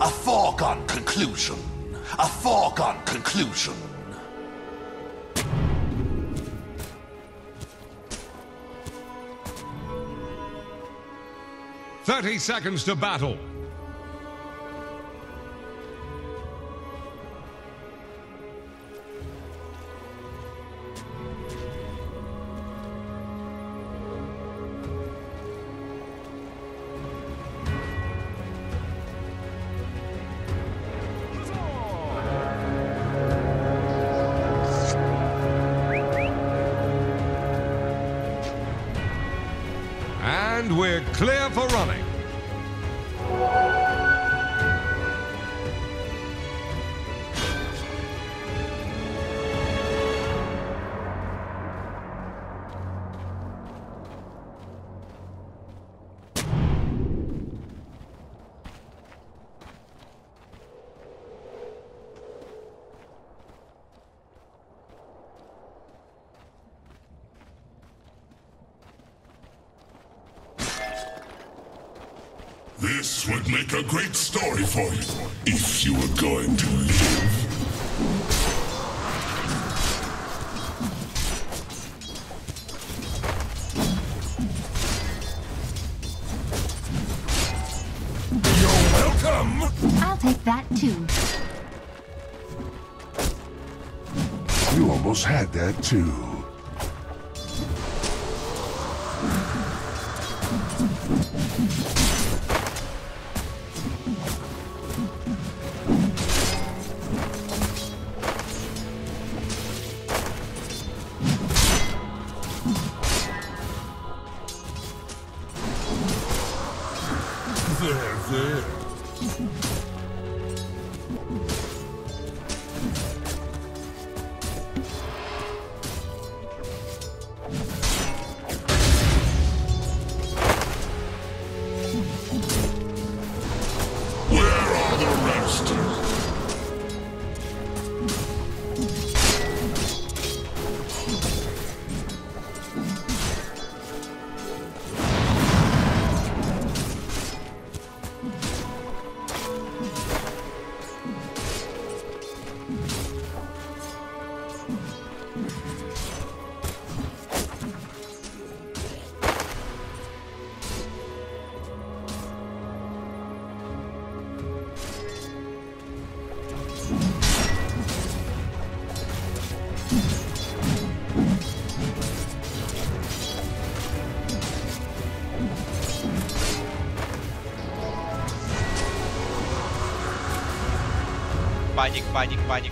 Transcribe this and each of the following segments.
A foregone conclusion. A foregone conclusion. Thirty seconds to battle. This would make a great story for you, if you were going to live. You're welcome! I'll take that too. You almost had that too. ยิงไปยิงไปยิง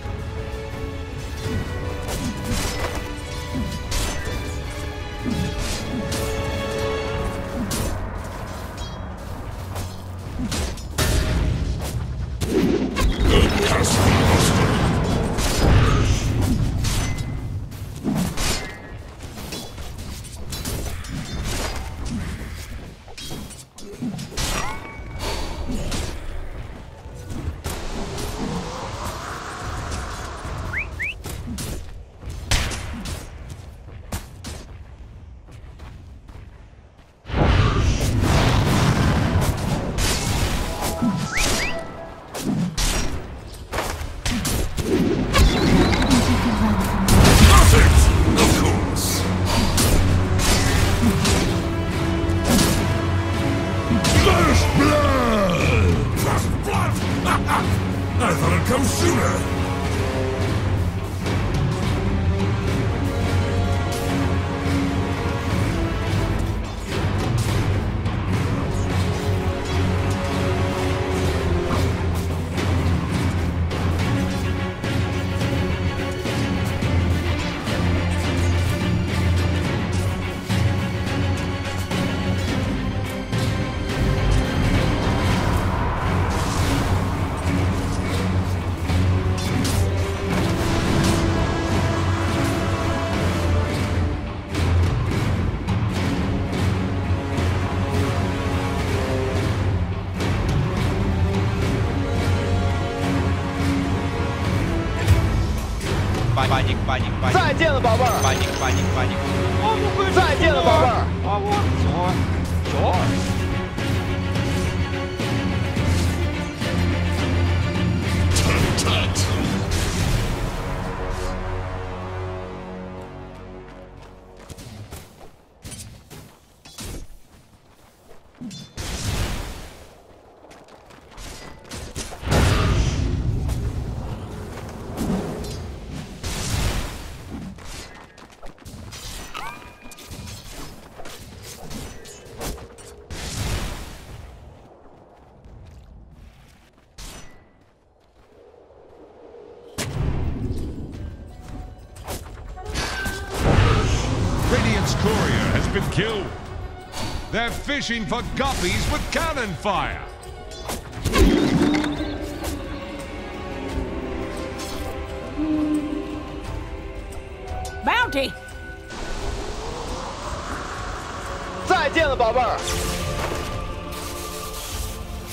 再见了宝贝儿。再见了宝贝儿。you. They're fishing for guppies with cannon fire. Bounty! 再见了，宝贝儿。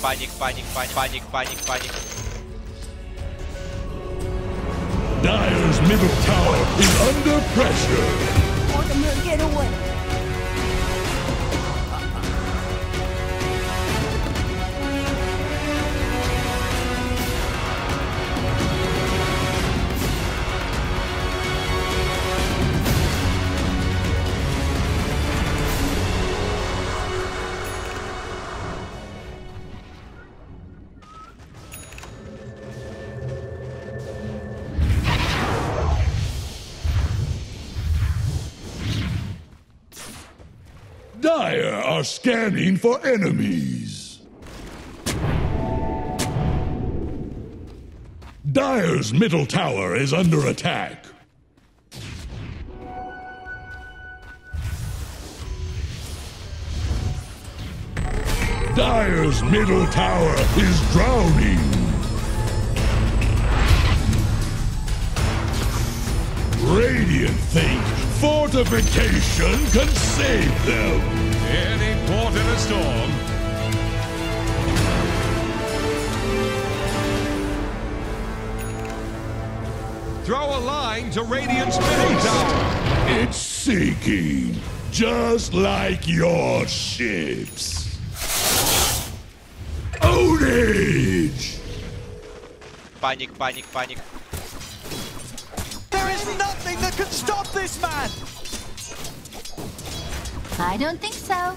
Panic, panic, panic, panic, panic, panic. Dire's middle tower is under pressure. Are scanning for enemies. Dire's middle tower is under attack. Dire's middle tower is drowning. Radiant think fortification can save them. Any port in a storm. Throw a line to Radiant's middle tower. It's sinking, just like your ships. Ownage! Panic, panic, panic. There is nothing that can stop this man! I don't think so.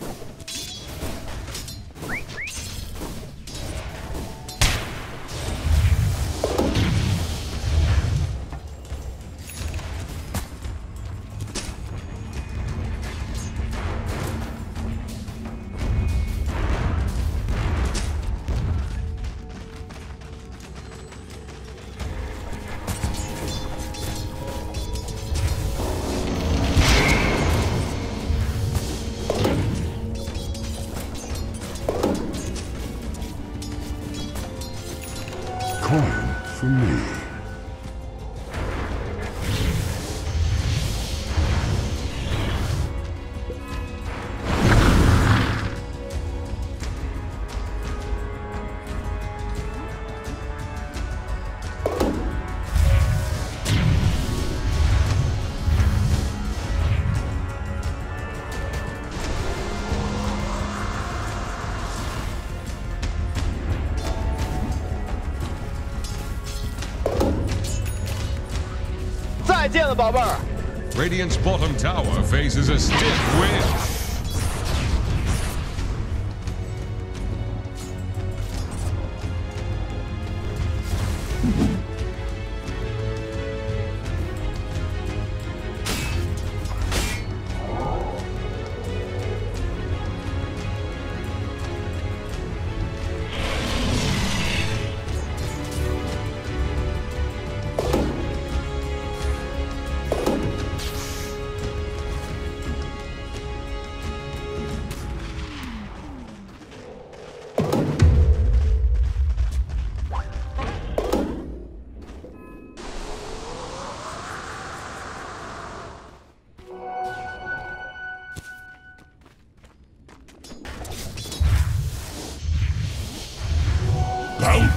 见了，宝贝儿。 Radiant's bottom tower faces a stiff wind.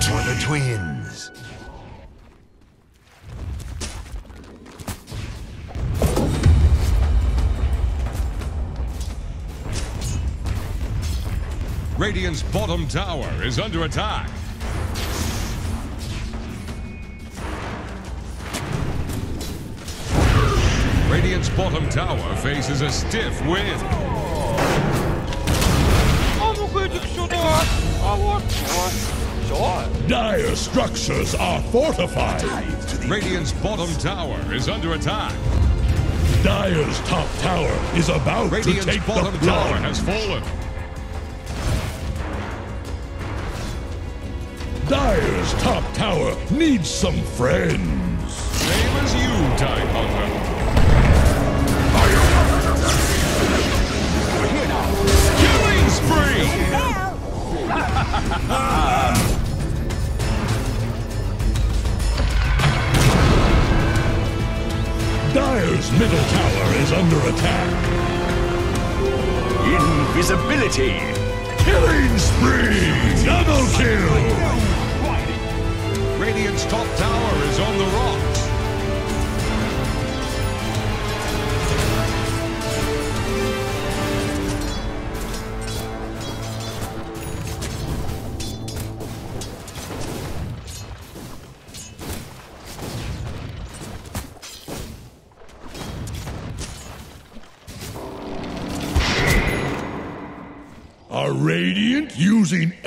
Bounty! The twins. Radiant's bottom tower is under attack. Radiant's bottom tower faces a stiff wind. Dire structures are fortified. Radiant's bottom tower is under attack. Dire's top tower is about to take bottom the tower has fallen. Dire's top tower needs some friends. Same as you, Tidehunter. Killing spree! Dire's middle tower is under attack. Invisibility! Killing spree! Double kill! Radiant's top tower is on the rocks.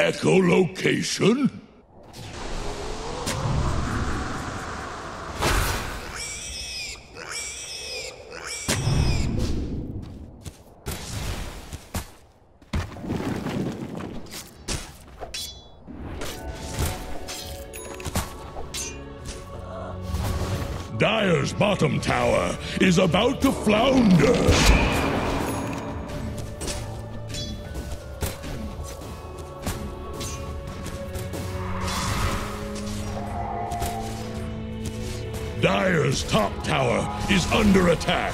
Echolocation? Dire's bottom tower is about to flounder. Dire's top tower is under attack.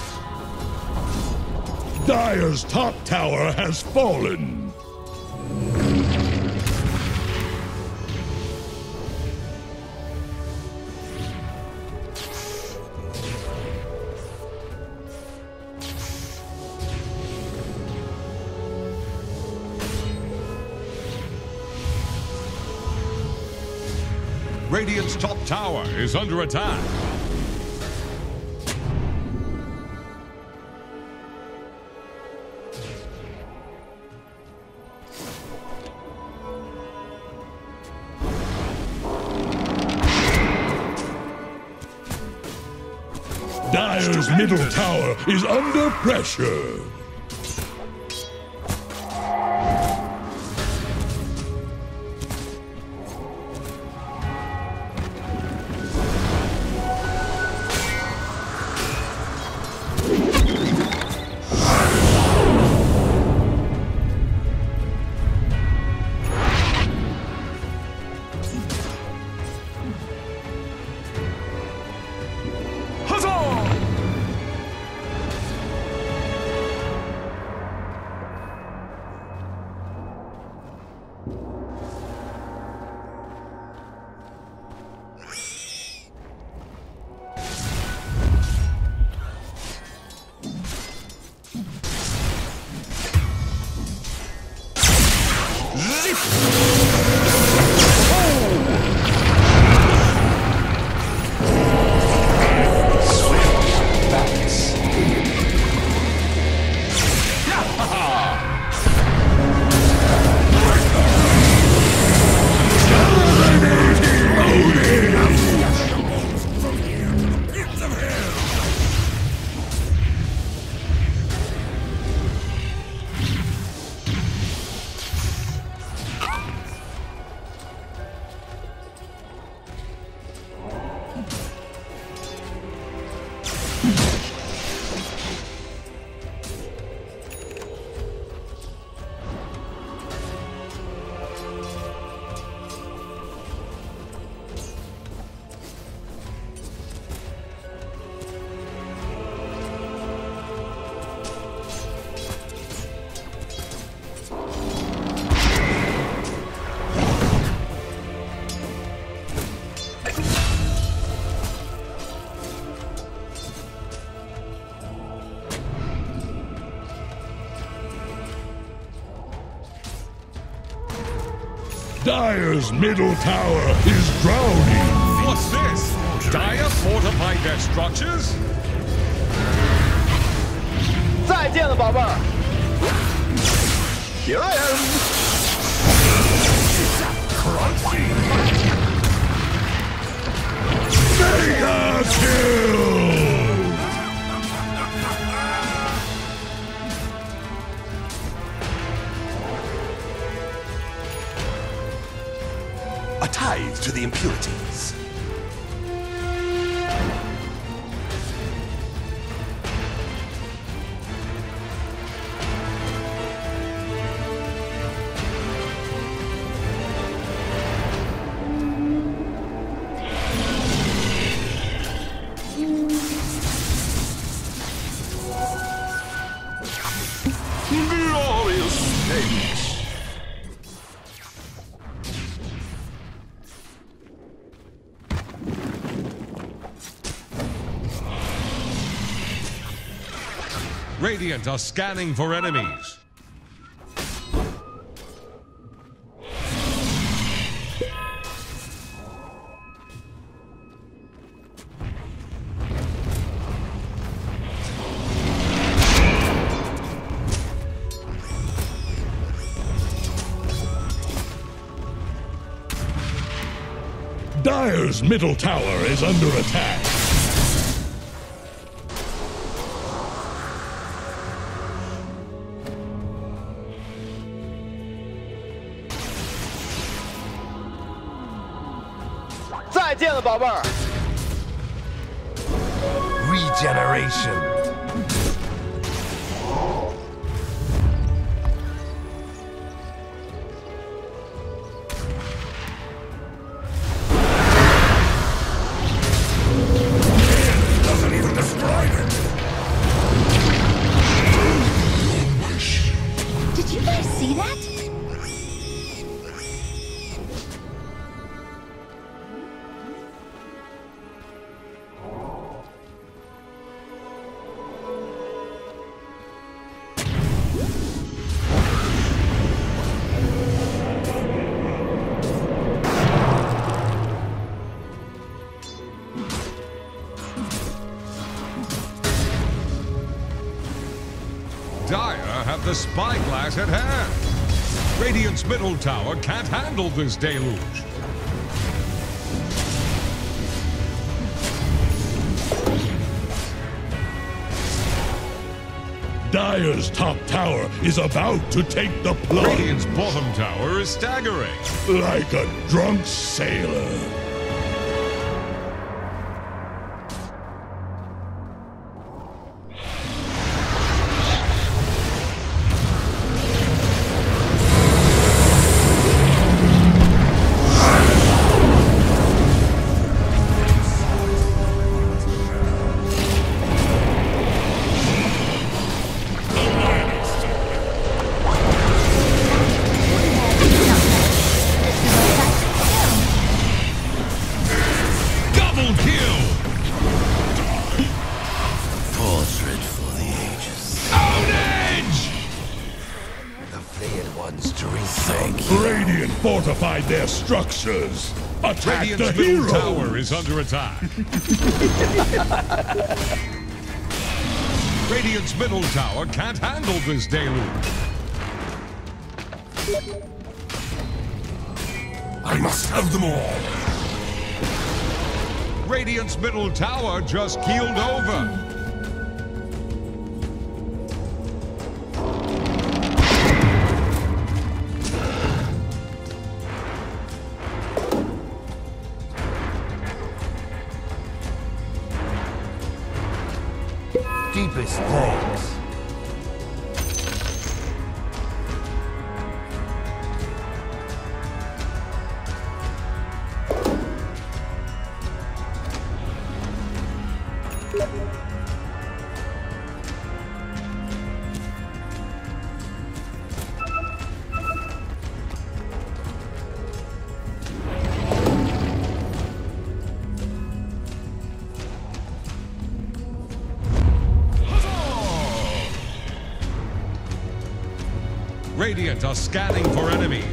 Dire's top tower has fallen. Radiant's top tower is under attack. Middle tower is under pressure. Dire's middle tower is drowning. What's this? Dire fortified their structures? 再见了，宝贝儿。Here I am. Crunchy. Mega kill. Tithe to the impurities. Radiant are scanning for enemies. Dire's middle tower is under attack. The spyglass at hand. Radiant's middle tower can't handle this deluge. Dire's top tower is about to take the plunge Radiant's bottom tower is staggering. like a drunk sailor. Structures. Attack Radiant's the middle hero. tower is under attack. Radiant's middle tower can't handle this deluge. I must have them all. Radiant's middle tower just keeled over. Radiant are scanning for enemies.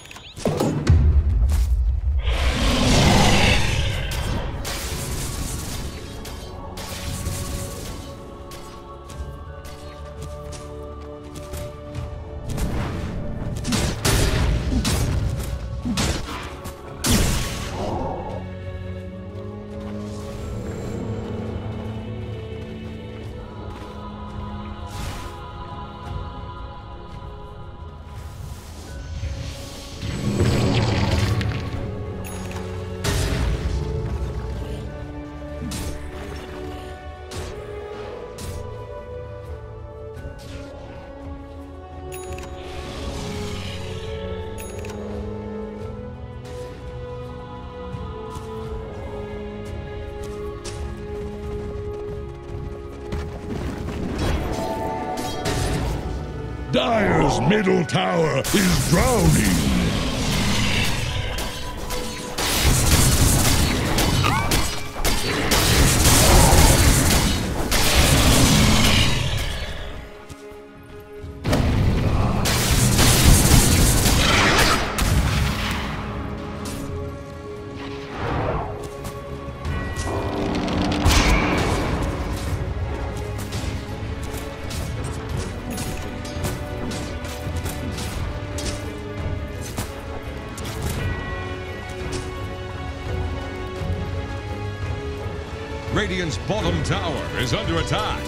Dire's middle tower is drowning. bottom tower is under attack.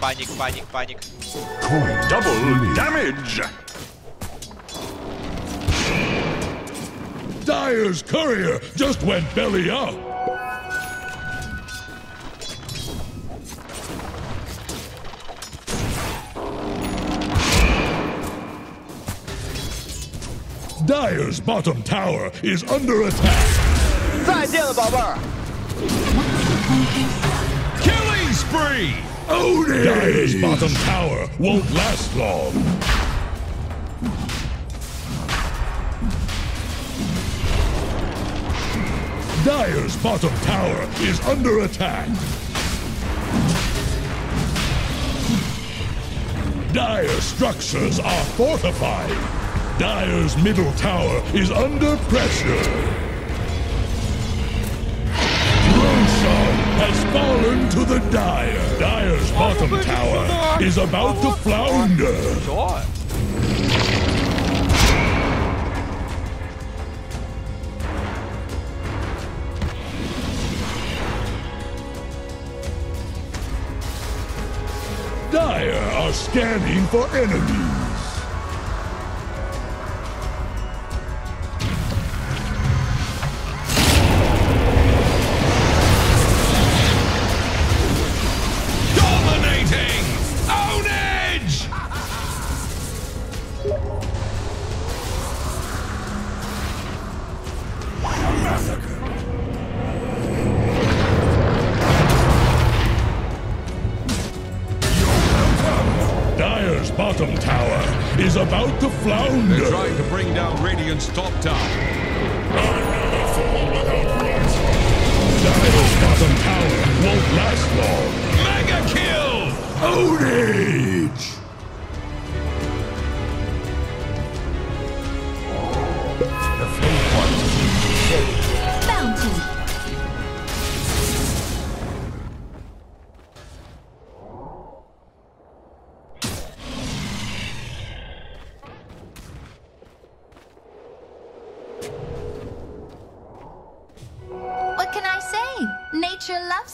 Panic, panic, panic. Double damage! Dire's courier just went belly up! Dire's bottom tower is under attack. 再见了，宝贝儿。Killing spree. Odin. Dire's bottom tower won't last long. Dire's bottom tower is under attack. Dire structures are fortified. Dire's middle tower is under pressure. Roshan has fallen to the Dire. Dire's bottom tower is about to flounder. Dire are scanning for enemies.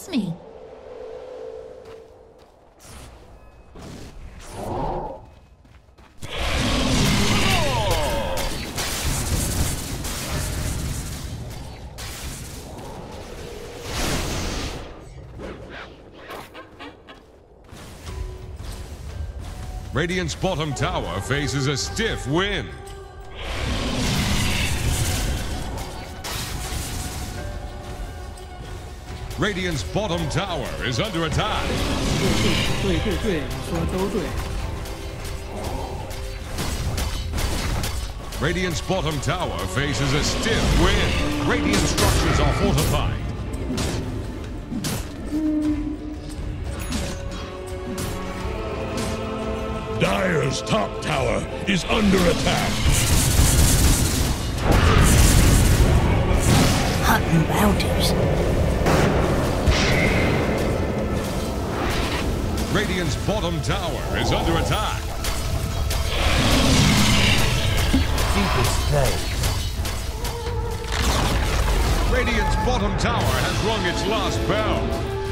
Me. Radiant's bottom tower faces a stiff wind. Radiant's bottom tower is under attack. Radiant's bottom tower faces a stiff wind. Radiant structures are fortified. Dire's top tower is under attack. Hutton Routers. Radiant's bottom tower is under attack. Deepest Radiant's bottom tower has rung its last bell.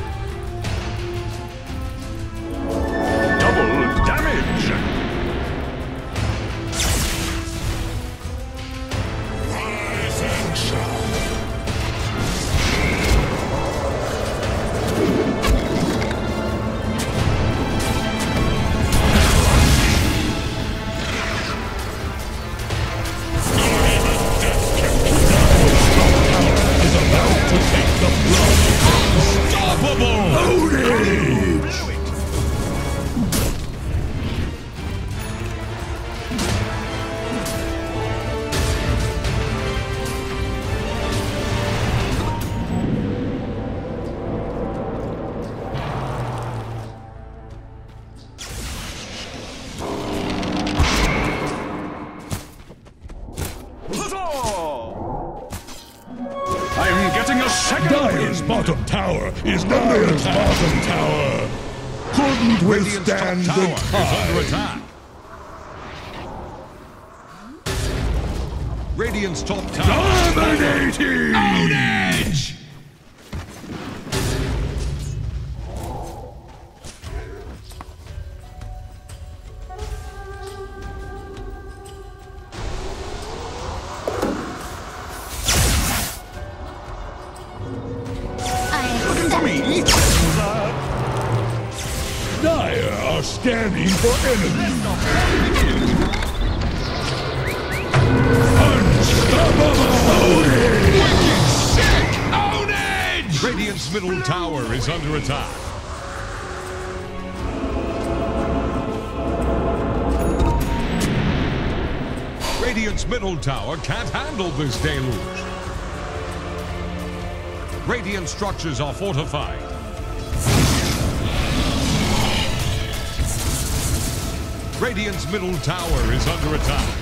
Couldn't Radiant's top tower the is under tide. attack. Radiant's top tower. Dominating! Ownage! Tower is under attack. Radiant's middle tower can't handle this deluge. Radiant structures are fortified. Radiant's middle tower is under attack.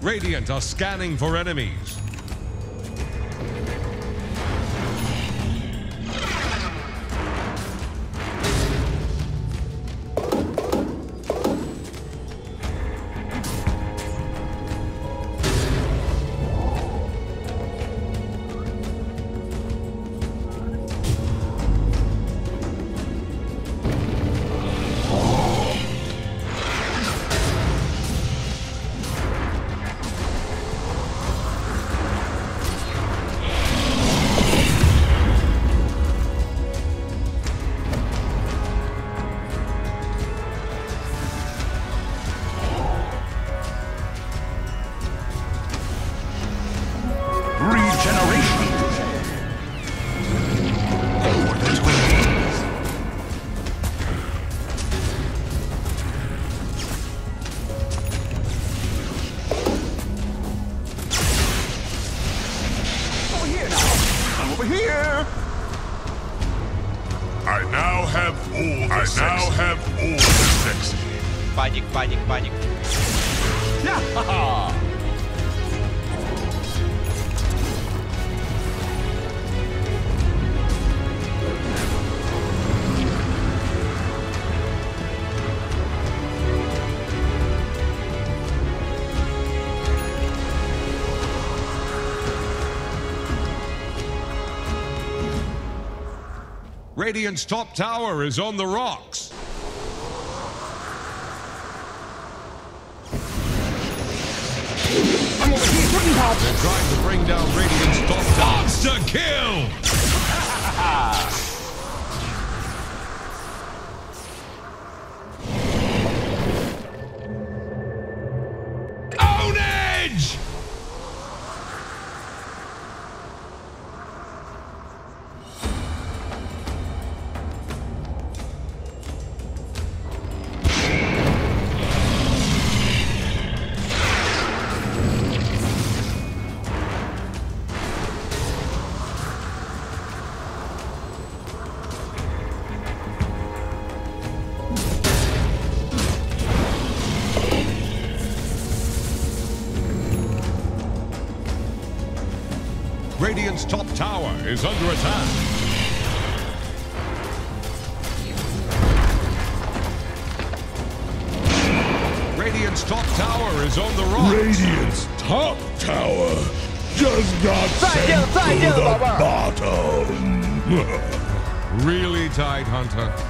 Radiant are scanning for enemies. Radiant's top tower is on the rocks. They're trying to bring down Radiant's top tower. Monster kill! Radiant's top tower is under attack. Radiant's top tower is on the rocks. Radiant's top tower just got sent to the bottom. Really tight, Hunter.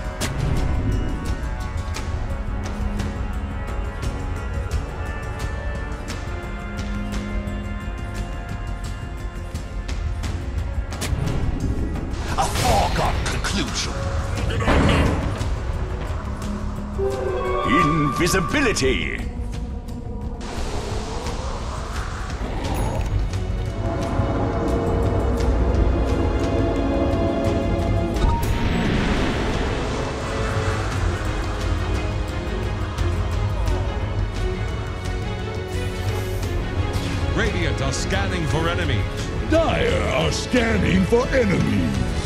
Invisibility! Radiant are scanning for enemies. Dire are scanning for enemies.